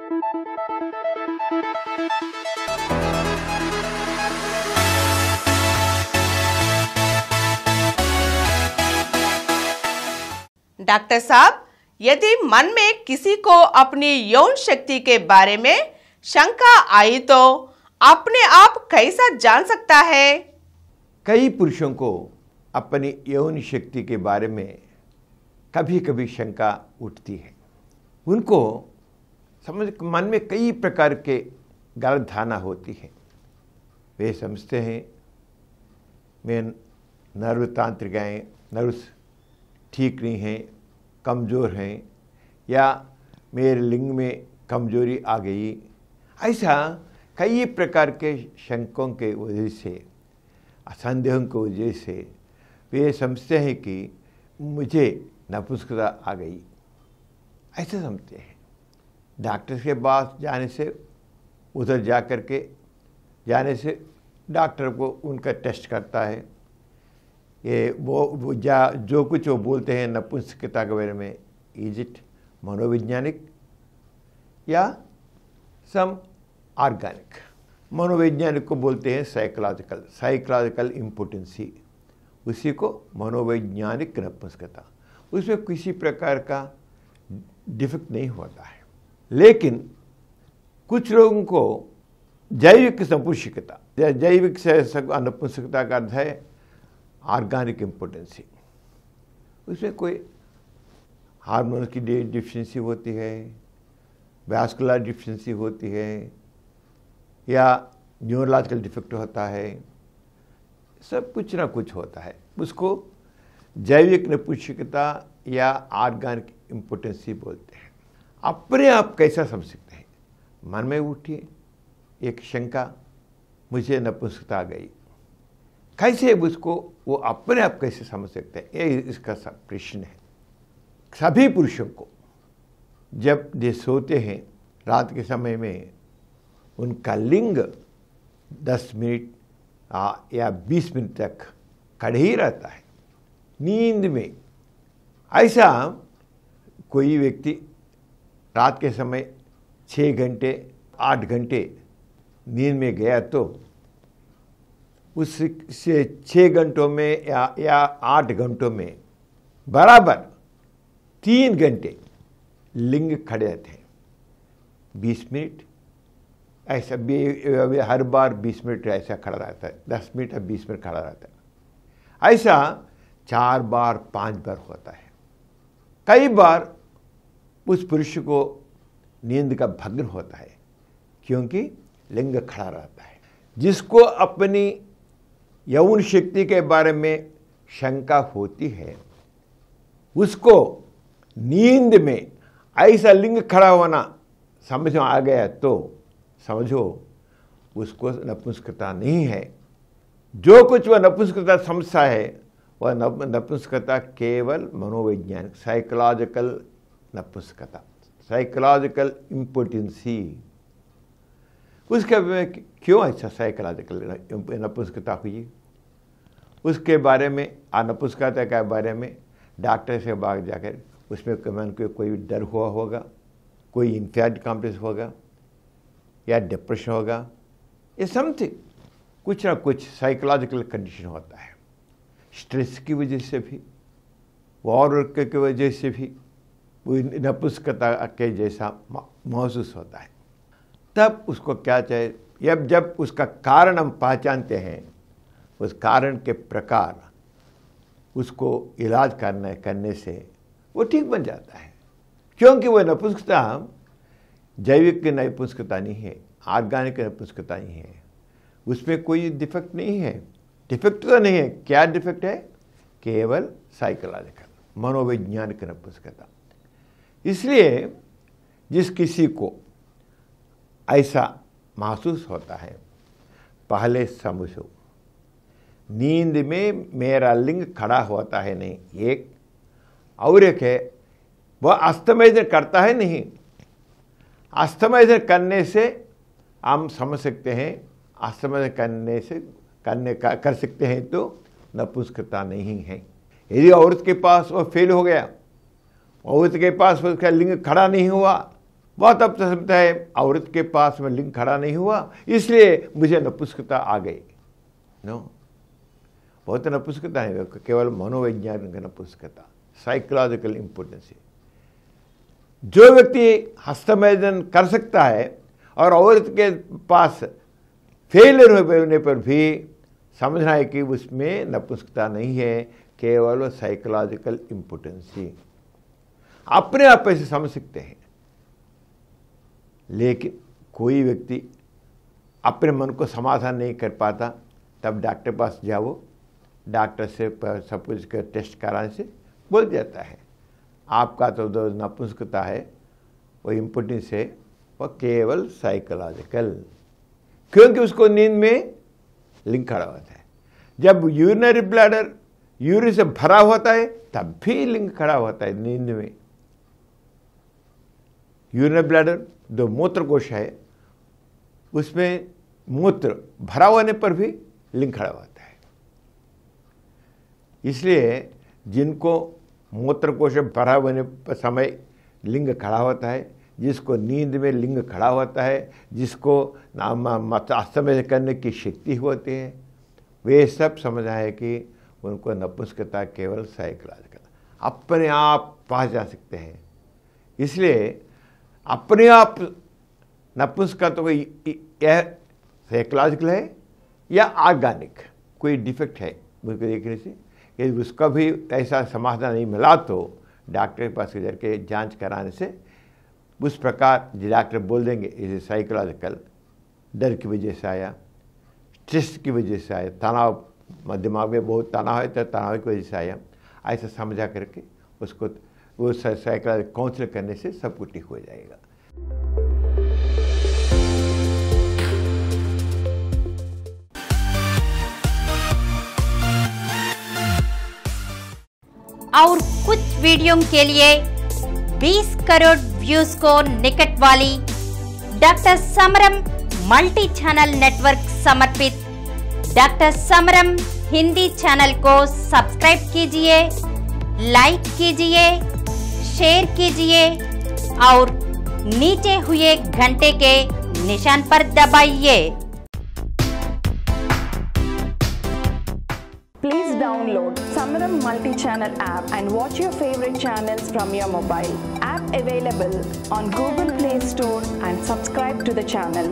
Doctor साहब, यदि मन में किसी को अपनी यौन शक्ति के बारे में शंका आई तो अपने आप कैसा जान सकता है? कई पुरुषों को अपनी यौन शक्ति के बारे में कभी कभी शंका उठती है। उनको समझ, मन में कई प्रकार के गलत धारणा होती है। वे समझते हैं मैं नर्व तांत्रिकाएँ नर्व्स ठीक नहीं हैं, कमज़ोर हैं, या मेरे लिंग में कमज़ोरी आ गई। ऐसा कई प्रकार के शंकों के वजह से, असंदेहों की वजह से वे समझते हैं कि मुझे नपुंसकता आ गई। ऐसे समझते हैं। डॉक्टर के पास जाने से उधर जा कर के जाने से डॉक्टर को उनका टेस्ट करता है। ये वो, वो जा जो कुछ वो बोलते हैं नपुंसकता के बारे में इज़ इट मनोवैज्ञानिक या सम ऑर्गेनिक मनोवैज्ञानिक को बोलते हैं साइकोलॉजिकल साइकोलॉजिकल इम्पोर्टेंसी उसी को मनोवैज्ञानिक नपुंसकता। उसमें किसी प्रकार का डिफेक्ट नहीं होता है। लेकिन कुछ लोगों को जैविक संपुष्टिकता जैविक नपुंसकता का अर्थ है ऑर्गेनिक इम्पोर्टेंसी उसमें कोई हार्मोन की डिफिशेंसी होती है वैस्कुलर डिफिशेंसी होती है, या न्यूरोलॉजिकल डिफेक्ट होता है, सब कुछ ना कुछ होता है। उसको जैविक नपुंसकता या ऑर्गेनिक इम्पोर्टेंसी बोलते हैं। अपने आप कैसा समझ सकते हैं? मन में उठिए, एक शंका मुझे नपुंसकता आ गई। कैसे उसको, वो अपने आप कैसे समझ सकते हैं? ये इसका सब प्रश्न है। सभी पुरुषों को जब ये सोते हैं, रात के समय में, उनका लिंग दस मिनट या बीस मिनट तक खड़े ही रहता है। नींद में ऐसा कोई व्यक्ति रात के समय छः घंटे, आठ घंटे नींद में गया तो उससे छः घंटों में या या आठ घंटों में बराबर तीन घंटे लिंग खड़े रहते हैं। बीस मिनट, ऐसा भी हर बार बीस मिनट ऐसा खड़ा रहता है, दस मिनट या बीस मिनट खड़ा रहता है। ऐसा चार बार, पाँच बार होता है। कई बार उस पुरुष को नींद का भग्न होता है, क्योंकि लिंग खड़ा रहता है। जिसको अपनी यौन शक्ति के बारे में शंका होती है, उसको नींद में ऐसा लिंग खड़ा होना समझ आ गया तो समझो उसको नपुंसकता नहीं है। जो कुछ वह नपुंसकता समझता है, वह नपुंसकता केवल मनोवैज्ञानिक साइकोलॉजिकल नपुंसकता। साइकोलॉजिकल इम्पोर्टेंसी उसके में क्यों ऐसा साइकोलॉजिकल नपुंसकता हुई? उसके बारे में अनपुष्कता के बारे में डॉक्टर से बाग जाकर उसमें मन को कोई डर हुआ होगा? कोई इन्फेक्ट कॉम्प्लेक्स होगा? या डिप्रेशन होगा? ये समथिंग कुछ ना कुछ साइकोलॉजिकल कंडीशन होता है। स्ट्रेस की वजह से भी वॉर की वजह से भी। वो नपुष्कता के जैसा महसूस होता है। तब उसको क्या चाहिए जब जब उसका कारण हम पहचानते हैं, उस कारण के प्रकार उसको इलाज करने करने से वो ठीक बन जाता है। क्योंकि वह नपुंसकता जैविक नपुंसकता नहीं है ऑर्गेनिक नपुंसकता नहीं है उसमें कोई डिफेक्ट नहीं है। डिफेक्ट तो नहीं है, क्या डिफेक्ट है? केवल साइकोलॉजिकल, मनोवैज्ञानिक नपुंसकता इसलिए जिस किसी को ऐसा महसूस होता है, पहले समझो। नींद में मेरा लिंग खड़ा होता है नहीं, एक। और एक है, वह अस्तमय करता है नहीं। अस्तमय करने से हम समझ सकते हैं, अस्तमय करने से, करने का, कर सकते हैं तो नपुंसकता नहीं है। यदि औरत के पास वह फेल हो गया औरत के पास उसका लिंग खड़ा नहीं हुआ। बहुत अब समझता है, औरत के पास में लिंग खड़ा नहीं हुआ, इसलिए मुझे नपुंसकता आ गई। नो बहुत नपुंसकता है, केवल मनोवैज्ञानिक नपुंसकता साइकोलॉजिकल इंपोर्टेंस जो व्यक्ति हस्तमेदन कर सकता है और औरत के पास फेलियर होने पर भी समझना है कि उसमें नपुंसकता नहीं है, केवल साइकोलॉजिकल इंपोर्टेंसी अपने आप ऐसे समझ सकते हैं। लेकिन कोई व्यक्ति अपने मन को समाधान नहीं कर पाता, तब डॉक्टर पास जाओ, डॉक्टर से सब कुछ का टेस्ट कराने से बोल जाता है। आपका तो जो नपुंसकता है, वो इम्पोर्टेंस है वो केवल साइकोलॉजिकल क्योंकि उसको नींद में लिंक खड़ा होता है। जब यूरिनरी ब्लैडर यूरिन से भरा होता है, तब भी लिंक खड़ा होता है नींद में। यूरिनरी ब्लैडर जो मूत्र कोश है, उसमें मूत्र भरा होने पर भी लिंग खड़ा होता है। इसलिए जिनको मूत्र कोश भरा होने पर समय लिंग खड़ा होता है, जिसको नींद में लिंग खड़ा होता है, जिसको अस्तमय करने की शक्ति होती है, वे सब समझ आए कि उनको नपुंसकता केवल साइकोलॉजिकल अपने आप पास जा सकते हैं। इसलिए अपने आप नपुंसकता तो यह साइकोलॉजिकल है या ऑर्गेनिक कोई डिफेक्ट है मुझको देखने से? यदि उसका भी ऐसा समाधान नहीं मिला तो डॉक्टर के पास जाकर जाँच कराने से उस प्रकार जो डॉक्टर बोल देंगे, इसे साइकोलॉजिकल डर की वजह से आया स्ट्रेस की वजह से आया, तनाव दिमाग में बहुत तनाव है तो तनाव की वजह से आया। ऐसा समझा करके उसको वो साइकोलॉजिकल काउंसिल करने से सब कुछ ठीक हो जाएगा। और कुछ वीडियो के लिए 20 करोड़ व्यूज़ को निकट वाली doctor Samaram multi channel network समर्पित डॉक्टर समरम हिंदी चैनल को सब्सक्राइब कीजिए, लाइक कीजिए शेयर कीजिए और नीचे हुए घंटे के निशान पर दबाइए। Please download Samaram multi channel app and watch your favourite channel from your mobile app available on Google Play Store and subscribe to the channel